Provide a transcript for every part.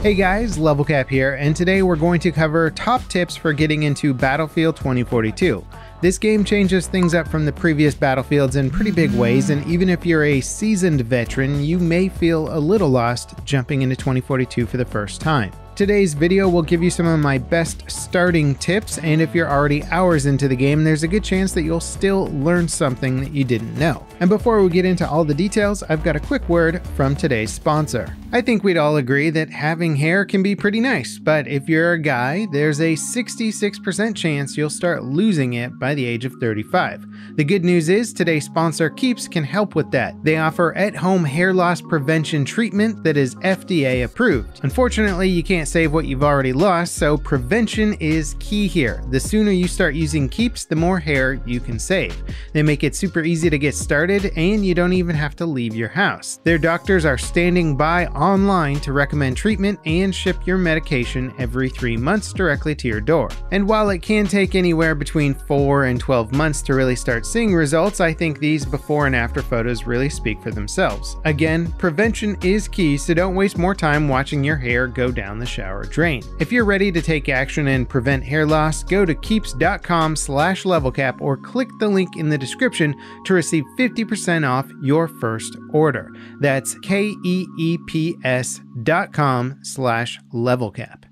Hey guys, Levelcap here, and today we're going to cover top tips for getting into Battlefield 2042. This game changes things up from the previous Battlefields in pretty big ways, and even if you're a seasoned veteran, you may feel a little lost jumping into 2042 for the first time. Today's video will give you some of my best starting tips, and if you're already hours into the game, there's a good chance that you'll still learn something that you didn't know. And before we get into all the details, I've got a quick word from today's sponsor. I think we'd all agree that having hair can be pretty nice, but if you're a guy, there's a 66% chance you'll start losing it by the age of 35. The good news is today's sponsor Keeps can help with that. They offer at-home hair loss prevention treatment that is FDA approved. Unfortunately, you can't save what you've already lost, so prevention is key here. The sooner you start using Keeps, the more hair you can save. They make it super easy to get started, and you don't even have to leave your house. Their doctors are standing by online to recommend treatment and ship your medication every three months directly to your door. And while it can take anywhere between 4 and 12 months to really start seeing results, I think these before and after photos really speak for themselves. Again, prevention is key, so don't waste more time watching your hair go down the shower drain. If you're ready to take action and prevent hair loss, go to keeps.com slash levelcap or click the link in the description to receive 50% off your first order. That's K-E-E-P-S dot com slash levelcap.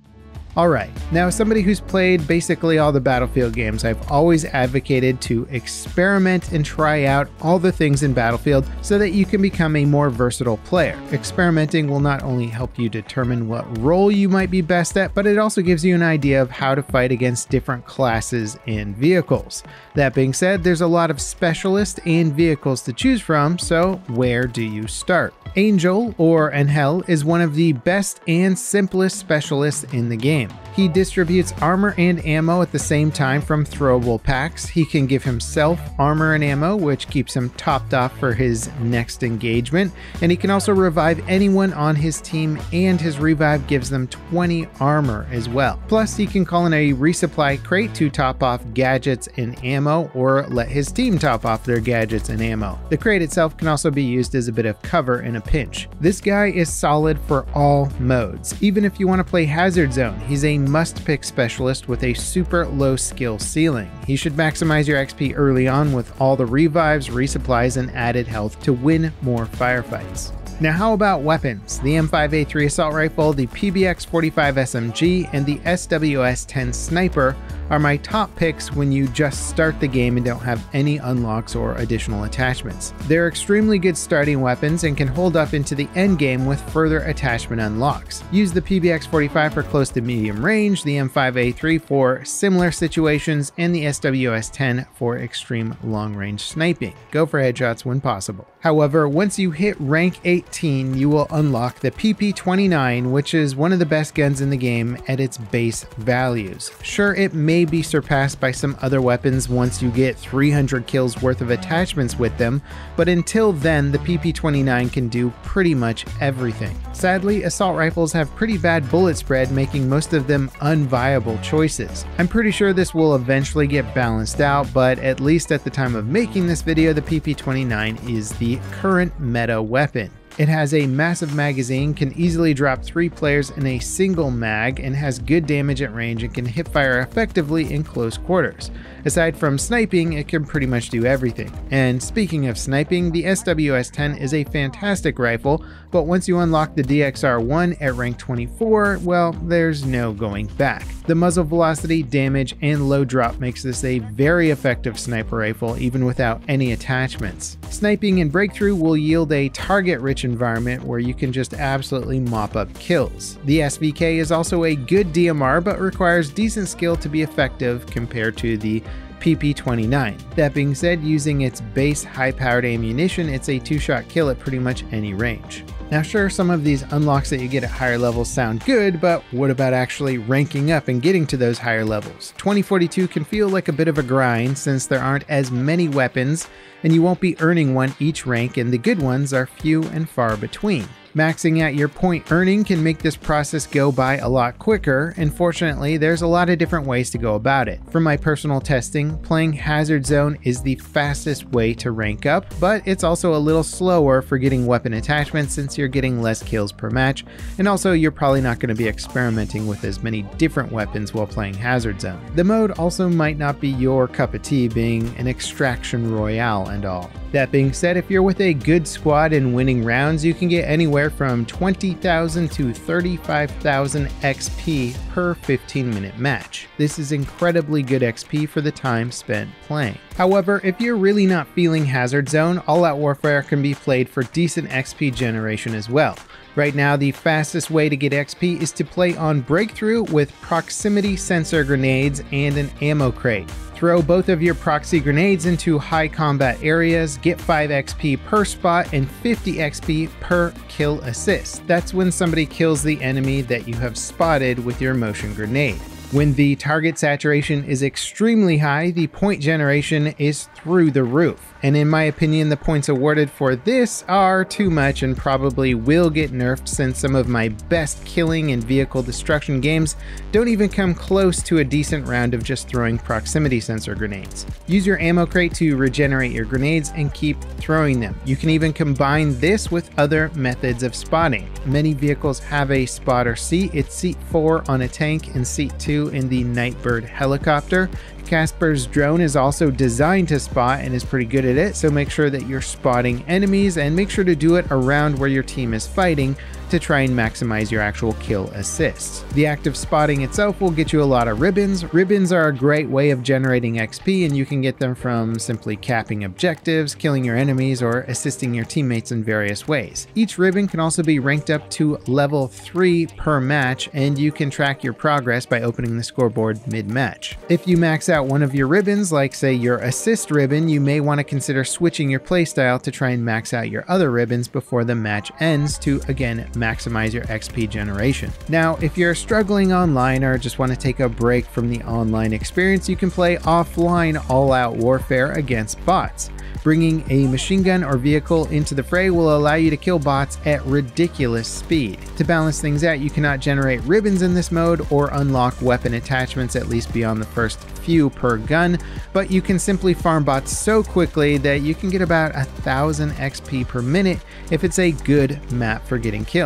Alright, now as somebody who's played basically all the Battlefield games, I've always advocated to experiment and try out all the things in Battlefield so that you can become a more versatile player. Experimenting will not only help you determine what role you might be best at, but it also gives you an idea of how to fight against different classes and vehicles. That being said, there's a lot of specialists and vehicles to choose from, so where do you start? Angel, or Angel, is one of the best and simplest specialists in the game. He distributes armor and ammo at the same time from throwable packs. He can give himself armor and ammo, which keeps him topped off for his next engagement. And he can also revive anyone on his team, and his revive gives them 20 armor as well. Plus, he can call in a resupply crate to top off gadgets and ammo, or let his team top off their gadgets and ammo. The crate itself can also be used as a bit of cover in a pinch. This guy is solid for all modes. Even if you want to play Hazard Zone, he's a must pick specialist with a super low skill ceiling. He should maximize your XP early on with all the revives, resupplies, and added health to win more firefights. Now, how about weapons? The M5A3 assault rifle, the PBX 45 SMG, and the SWS 10 sniper are my top picks when you just start the game and don't have any unlocks or additional attachments. They're extremely good starting weapons and can hold up into the end game with further attachment unlocks. Use the PBX-45 for close to medium range, the M5A3 for similar situations, and the SWS-10 for extreme long-range sniping. Go for headshots when possible. However, once you hit rank 18, you will unlock the PP-29, which is one of the best guns in the game at its base values. Sure, it may be surpassed by some other weapons once you get 300 kills worth of attachments with them, but until then, the PP-29 can do pretty much everything. Sadly, assault rifles have pretty bad bullet spread, making most of them unviable choices. I'm pretty sure this will eventually get balanced out, but at least at the time of making this video, the PP-29 is the current meta weapon. It has a massive magazine, can easily drop three players in a single mag, and has good damage at range and can hip fire effectively in close quarters. Aside from sniping, it can pretty much do everything. And speaking of sniping, the SWS-10 is a fantastic rifle, but once you unlock the DXR-1 at rank 24, well, there's no going back. The muzzle velocity, damage, and low drop makes this a very effective sniper rifle even without any attachments. Sniping and breakthrough will yield a target-rich environment where you can just absolutely mop up kills. The SVK is also a good DMR but requires decent skill to be effective compared to the PP-29. That being said, using its base high-powered ammunition, it's a two-shot kill at pretty much any range. Now sure, some of these unlocks that you get at higher levels sound good, but what about actually ranking up and getting to those higher levels? 2042 can feel like a bit of a grind since there aren't as many weapons and you won't be earning one each rank and the good ones are few and far between. Maxing out your point earning can make this process go by a lot quicker, and fortunately, there's a lot of different ways to go about it. From my personal testing, playing Hazard Zone is the fastest way to rank up, but it's also a little slower for getting weapon attachments since you're getting less kills per match, and also you're probably not going to be experimenting with as many different weapons while playing Hazard Zone. The mode also might not be your cup of tea being an extraction royale and all. That being said, if you're with a good squad and winning rounds, you can get anywhere from 20,000 to 35,000 XP per 15 minute match. This is incredibly good XP for the time spent playing. However, if you're really not feeling Hazard Zone, All Out Warfare can be played for decent XP generation as well. Right now, the fastest way to get XP is to play on Breakthrough with proximity sensor grenades and an ammo crate. Throw both of your proxy grenades into high combat areas, get 5 XP per spot and 50 XP per kill assist. That's when somebody kills the enemy that you have spotted with your motion grenade. When the target saturation is extremely high, the point generation is through the roof. And in my opinion, the points awarded for this are too much and probably will get nerfed since some of my best killing and vehicle destruction games don't even come close to a decent round of just throwing proximity sensor grenades. Use your ammo crate to regenerate your grenades and keep throwing them. You can even combine this with other methods of spotting. Many vehicles have a spotter seat. It's seat 4 on a tank and seat 2 in the Nightbird helicopter. Casper's drone is also designed to spot and is pretty good at it, so make sure that you're spotting enemies and make sure to do it around where your team is fighting to try and maximize your actual kill assists. The act of spotting itself will get you a lot of ribbons. Ribbons are a great way of generating XP and you can get them from simply capping objectives, killing your enemies, or assisting your teammates in various ways. Each ribbon can also be ranked up to level 3 per match and you can track your progress by opening the scoreboard mid-match. If you max out one of your ribbons, like say your assist ribbon, you may want to consider switching your playstyle to try and max out your other ribbons before the match ends to again maximize your XP generation. Now, if you're struggling online or just want to take a break from the online experience, you can play offline all-out warfare against bots. Bringing a machine gun or vehicle into the fray will allow you to kill bots at ridiculous speed. To balance things out, you cannot generate ribbons in this mode or unlock weapon attachments at least beyond the first few per gun, but you can simply farm bots so quickly that you can get about a thousand XP per minute if it's a good map for getting kills.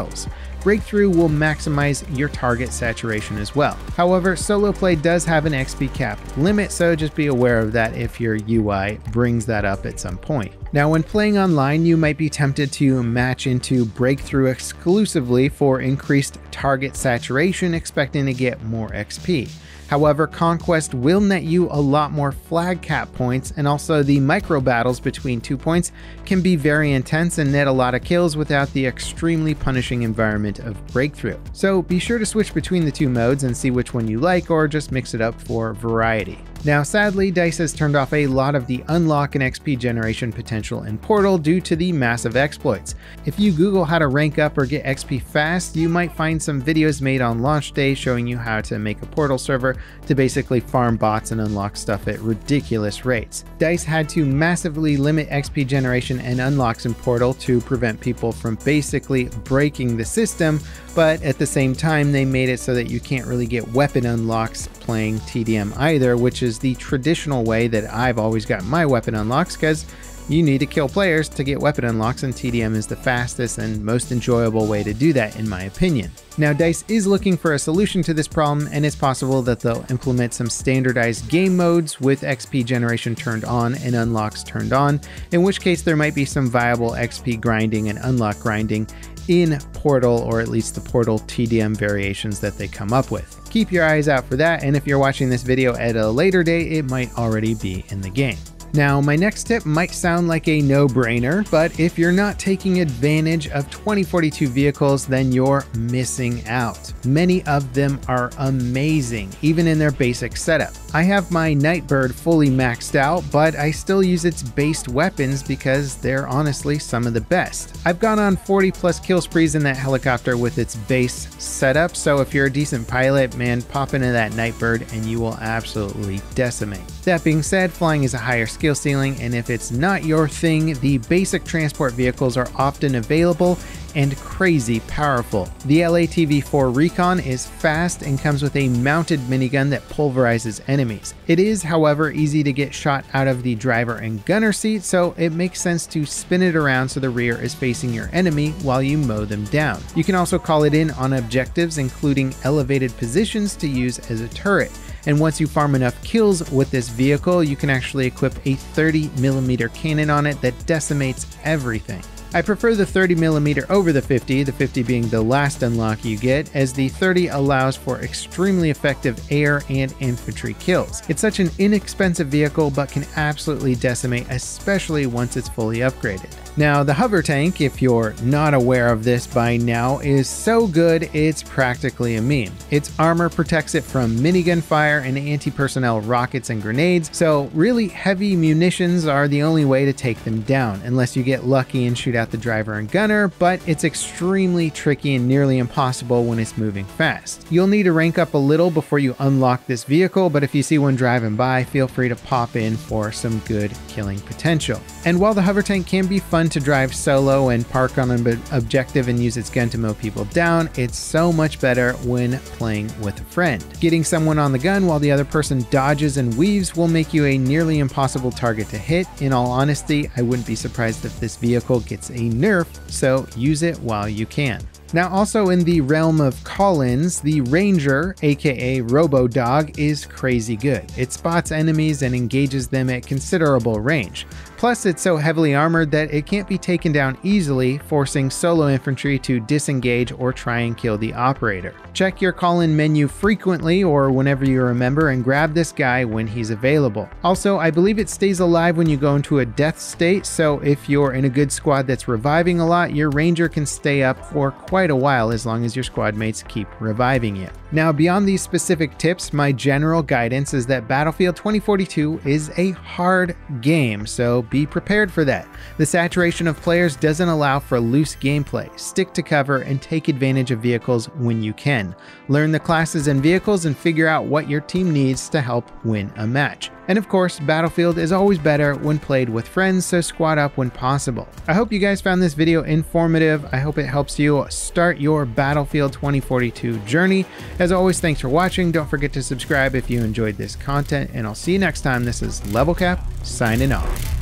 Breakthrough will maximize your target saturation as well. However, solo play does have an XP cap limit, so just be aware of that if your UI brings that up at some point. Now, when playing online, you might be tempted to match into Breakthrough exclusively for increased target saturation, expecting to get more XP. However, Conquest will net you a lot more flag cap points, and also the micro battles between two points can be very intense and net a lot of kills without the extremely punishing environment of Breakthrough. So be sure to switch between the two modes and see which one you like, or just mix it up for variety. Now sadly, DICE has turned off a lot of the unlock and XP generation potential in Portal due to the massive exploits. If you Google how to rank up or get XP fast, you might find some videos made on launch day showing you how to make a Portal server to basically farm bots and unlock stuff at ridiculous rates. DICE had to massively limit XP generation and unlocks in Portal to prevent people from basically breaking the system, but at the same time they made it so that you can't really get weapon unlocks playing TDM either, which is the traditional way that I've always gotten my weapon unlocks because you need to kill players to get weapon unlocks, and TDM is the fastest and most enjoyable way to do that, in my opinion. Now, DICE is looking for a solution to this problem, and it's possible that they'll implement some standardized game modes with XP generation turned on and unlocks turned on, in which case there might be some viable XP grinding and unlock grinding in Portal, or at least the Portal TDM variations that they come up with. Keep your eyes out for that, and if you're watching this video at a later date, it might already be in the game. Now, my next tip might sound like a no-brainer, but if you're not taking advantage of 2042 vehicles, then you're missing out. Many of them are amazing, even in their basic setup. I have my Nightbird fully maxed out, but I still use its based weapons because they're honestly some of the best. I've gone on 40 plus kill sprees in that helicopter with its base setup, so if you're a decent pilot, man, pop into that Nightbird and you will absolutely decimate. That being said, flying is a higher skill ceiling, and if it's not your thing, the basic transport vehicles are often available and crazy powerful. The LATV-4 Recon is fast and comes with a mounted minigun that pulverizes enemies. It is, however, easy to get shot out of the driver and gunner seat, so it makes sense to spin it around so the rear is facing your enemy while you mow them down. You can also call it in on objectives, including elevated positions to use as a turret. And once you farm enough kills with this vehicle, you can actually equip a 30mm cannon on it that decimates everything. I prefer the 30mm over the 50, the 50 being the last unlock you get, as the 30 allows for extremely effective air and infantry kills. It's such an inexpensive vehicle but can absolutely decimate, especially once it's fully upgraded. Now, the hover tank, if you're not aware of this by now, is so good it's practically a meme. Its armor protects it from minigun fire and anti-personnel rockets and grenades, so really heavy munitions are the only way to take them down, unless you get lucky and shoot out the driver and gunner, but it's extremely tricky and nearly impossible when it's moving fast. You'll need to rank up a little before you unlock this vehicle, but if you see one driving by, feel free to pop in for some good killing potential. And while the hover tank can be fun to drive solo and park on an objective and use its gun to mow people down, it's so much better when playing with a friend. Getting someone on the gun while the other person dodges and weaves will make you a nearly impossible target to hit. In all honesty, I wouldn't be surprised if this vehicle gets a nerf, so use it while you can. Now, also in the realm of call-ins, the Ranger, aka Robo Dog, is crazy good. It spots enemies and engages them at considerable range. Plus, it's so heavily armored that it can't be taken down easily, forcing solo infantry to disengage or try and kill the operator. Check your call-in menu frequently or whenever you remember and grab this guy when he's available. Also, I believe it stays alive when you go into a death state, so if you're in a good squad that's reviving a lot, your ranger can stay up for quite a while as long as your squad mates keep reviving you. Now, beyond these specific tips, my general guidance is that Battlefield 2042 is a hard game, so be prepared for that. The saturation of players doesn't allow for loose gameplay. Stick to cover and take advantage of vehicles when you can. Learn the classes and vehicles and figure out what your team needs to help win a match. And of course, Battlefield is always better when played with friends, so squad up when possible. I hope you guys found this video informative. I hope it helps you start your Battlefield 2042 journey. As always, thanks for watching. Don't forget to subscribe if you enjoyed this content, and I'll see you next time. This is Level Cap signing off.